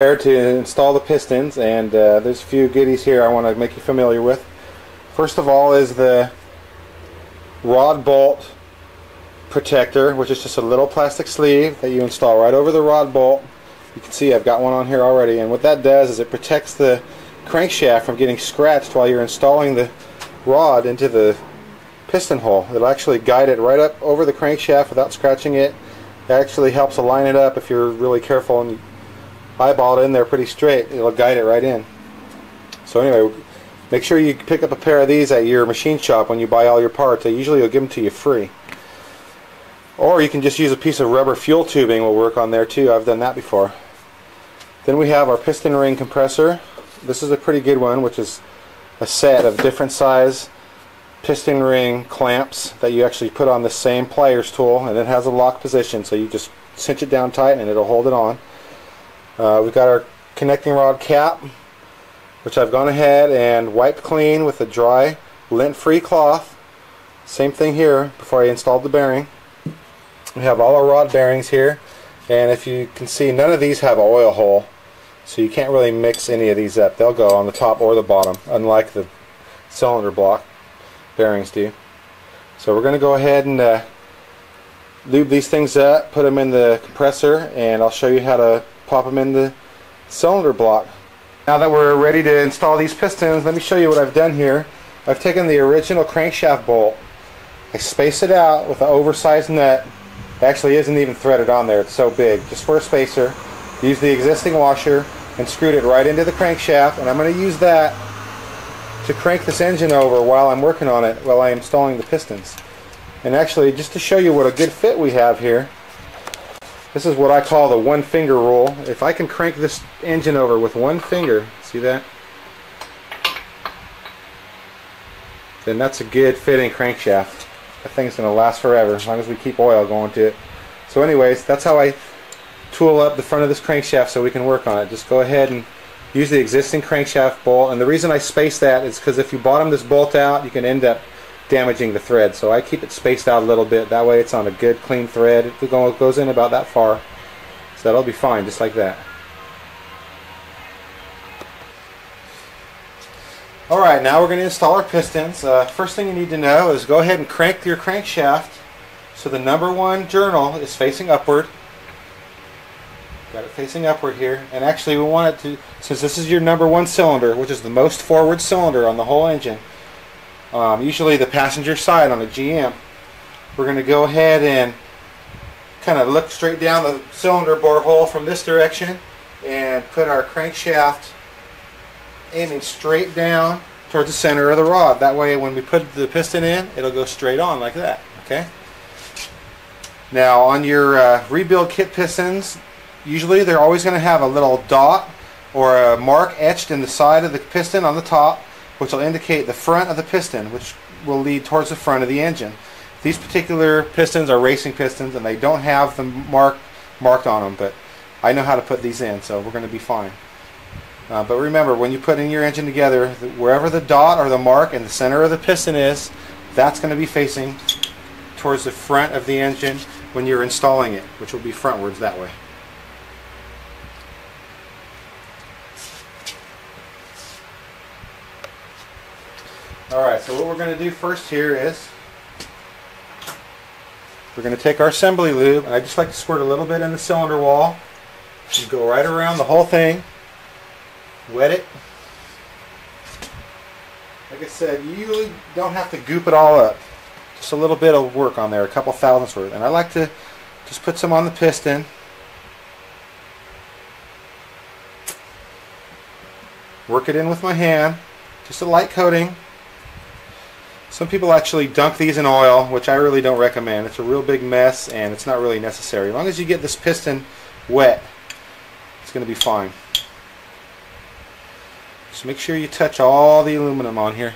To install the pistons and uh, there's a few goodies here I want to make you familiar with. First of all is the rod bolt protector which is just a little plastic sleeve that you install right over the rod bolt. You can see I've got one on here already and what that does is it protects the crankshaft from getting scratched while you're installing the rod into the piston hole. It'll actually guide it right up over the crankshaft without scratching it. It actually helps align it up if you're really careful and eyeball it in there pretty straight, it'll guide it right in. So anyway, make sure you pick up a pair of these at your machine shop when you buy all your parts. They usually will give them to you free. Or you can just use a piece of rubber fuel tubing will work on there too. I've done that before. Then we have our piston ring compressor. This is a pretty good one, which is a set of different size piston ring clamps that you actually put on the same pliers tool and it has a lock position so you just cinch it down tight and it'll hold it on. Uh, we've got our connecting rod cap, which I've gone ahead and wiped clean with a dry, lint-free cloth. Same thing here before I installed the bearing. We have all our rod bearings here, and if you can see, none of these have an oil hole, so you can't really mix any of these up. They'll go on the top or the bottom, unlike the cylinder block bearings do. So we're going to go ahead and uh, lube these things up, put them in the compressor, and I'll show you how to pop them in the cylinder block. Now that we're ready to install these pistons, let me show you what I've done here. I've taken the original crankshaft bolt, I space it out with an oversized nut. It actually isn't even threaded on there, it's so big, just for a spacer. Use the existing washer and screwed it right into the crankshaft, and I'm going to use that to crank this engine over while I'm working on it, while I'm installing the pistons. And actually, just to show you what a good fit we have here, this is what I call the one finger rule. If I can crank this engine over with one finger, see that? Then that's a good fitting crankshaft. That thing's going to last forever as long as we keep oil going to it. So anyways, that's how I tool up the front of this crankshaft so we can work on it. Just go ahead and use the existing crankshaft bolt. And the reason I space that is because if you bottom this bolt out, you can end up damaging the thread. So I keep it spaced out a little bit. That way it's on a good clean thread. It goes in about that far. So that'll be fine, just like that. Alright, now we're going to install our pistons. Uh, first thing you need to know is go ahead and crank your crankshaft so the number one journal is facing upward. Got it facing upward here. And actually we want it to, since this is your number one cylinder, which is the most forward cylinder on the whole engine, um, usually the passenger side on a GM. We're going to go ahead and kind of look straight down the cylinder bore hole from this direction and put our crankshaft aiming straight down towards the center of the rod. That way when we put the piston in, it'll go straight on like that. Okay. Now on your uh, rebuild kit pistons, usually they're always going to have a little dot or a mark etched in the side of the piston on the top which will indicate the front of the piston, which will lead towards the front of the engine. These particular pistons are racing pistons, and they don't have the mark marked on them, but I know how to put these in, so we're going to be fine. Uh, but remember, when you put in your engine together, wherever the dot or the mark in the center of the piston is, that's going to be facing towards the front of the engine when you're installing it, which will be frontwards that way. Alright, so what we're going to do first here is we're going to take our assembly lube, and I just like to squirt a little bit in the cylinder wall. Just go right around the whole thing. Wet it. Like I said, you usually don't have to goop it all up. Just a little bit of work on there, a couple thousandths worth. And I like to just put some on the piston. Work it in with my hand. Just a light coating. Some people actually dunk these in oil, which I really don't recommend. It's a real big mess and it's not really necessary. As long as you get this piston wet, it's going to be fine. Just make sure you touch all the aluminum on here.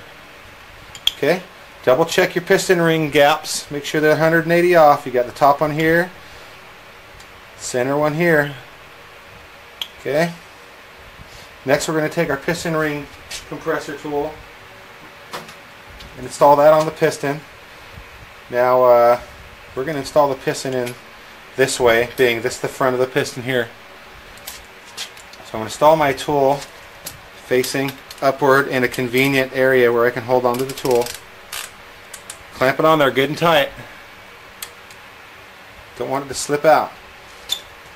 Okay? Double check your piston ring gaps. Make sure they're 180 off. You got the top one here, center one here. Okay? Next we're going to take our piston ring compressor tool and install that on the piston. Now uh, we're going to install the piston in this way, being this the front of the piston here. So I'm going to install my tool facing upward in a convenient area where I can hold onto the tool. Clamp it on there good and tight. Don't want it to slip out.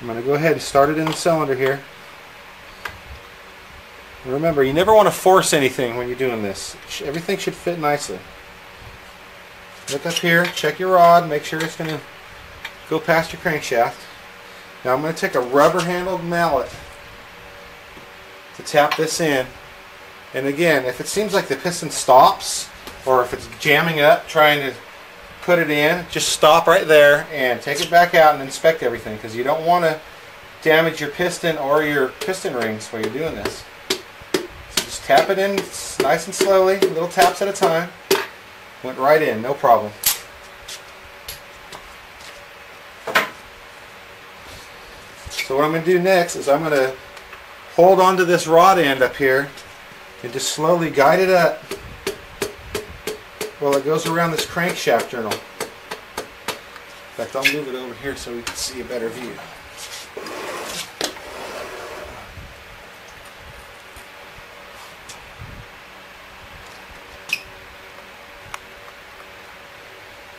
I'm going to go ahead and start it in the cylinder here. Remember, you never want to force anything when you're doing this. Everything should fit nicely. Look up here, check your rod, make sure it's going to go past your crankshaft. Now I'm going to take a rubber handled mallet to tap this in. And again, if it seems like the piston stops, or if it's jamming up trying to put it in, just stop right there and take it back out and inspect everything because you don't want to damage your piston or your piston rings while you're doing this. Tap it in nice and slowly, little taps at a time. Went right in, no problem. So what I'm going to do next is I'm going to hold onto this rod end up here and just slowly guide it up while it goes around this crankshaft journal. In fact, I'll move it over here so we can see a better view.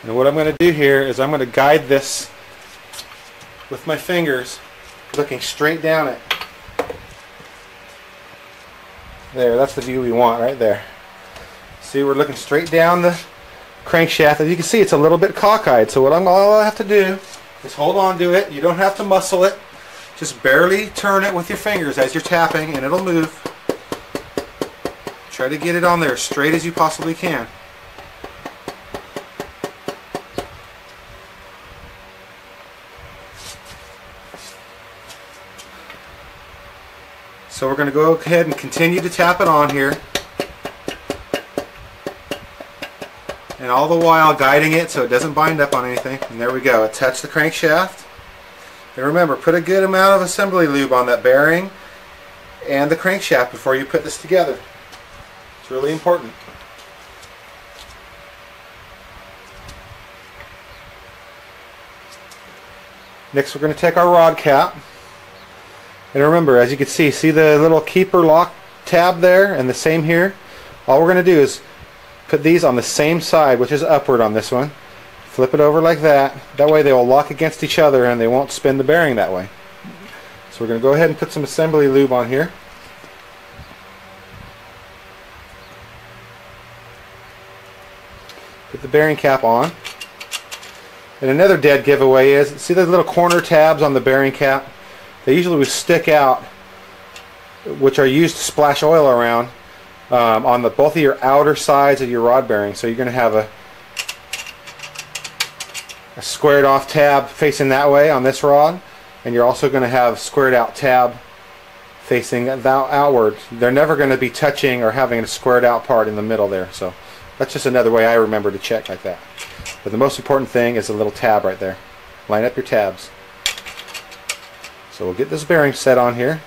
And what I'm going to do here is I'm going to guide this with my fingers, looking straight down it. There, that's the view we want right there. See, we're looking straight down the crankshaft. As you can see, it's a little bit cockeyed. So what I'm all I have to do is hold on to it. You don't have to muscle it. Just barely turn it with your fingers as you're tapping, and it'll move. Try to get it on there as straight as you possibly can. So we're going to go ahead and continue to tap it on here. And all the while guiding it so it doesn't bind up on anything. And there we go. Attach the crankshaft. And remember, put a good amount of assembly lube on that bearing and the crankshaft before you put this together. It's really important. Next we're going to take our rod cap and remember, as you can see, see the little keeper lock tab there and the same here? All we're going to do is put these on the same side, which is upward on this one. Flip it over like that. That way they will lock against each other and they won't spin the bearing that way. So we're going to go ahead and put some assembly lube on here. Put the bearing cap on. And another dead giveaway is, see the little corner tabs on the bearing cap? They usually would stick out, which are used to splash oil around um, on the both of your outer sides of your rod bearing. So you're going to have a, a squared off tab facing that way on this rod, and you're also going to have squared out tab facing outward. They're never going to be touching or having a squared out part in the middle there. So that's just another way I remember to check like that. But the most important thing is a little tab right there. Line up your tabs. So we'll get this bearing set on here.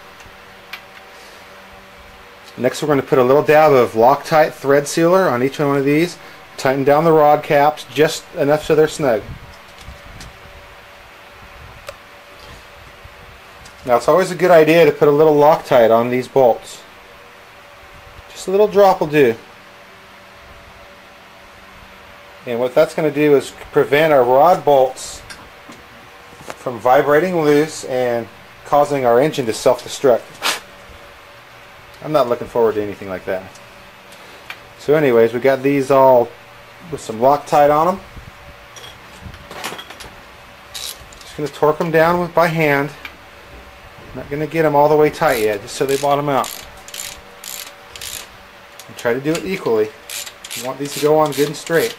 Next we're going to put a little dab of Loctite thread sealer on each one of these. Tighten down the rod caps just enough so they're snug. Now it's always a good idea to put a little Loctite on these bolts. Just a little drop will do. And what that's going to do is prevent our rod bolts from vibrating loose and causing our engine to self-destruct. I'm not looking forward to anything like that. So anyways, we got these all with some Loctite on them. Just going to torque them down with, by hand. Not going to get them all the way tight yet, just so they bottom out. And try to do it equally. You want these to go on good and straight.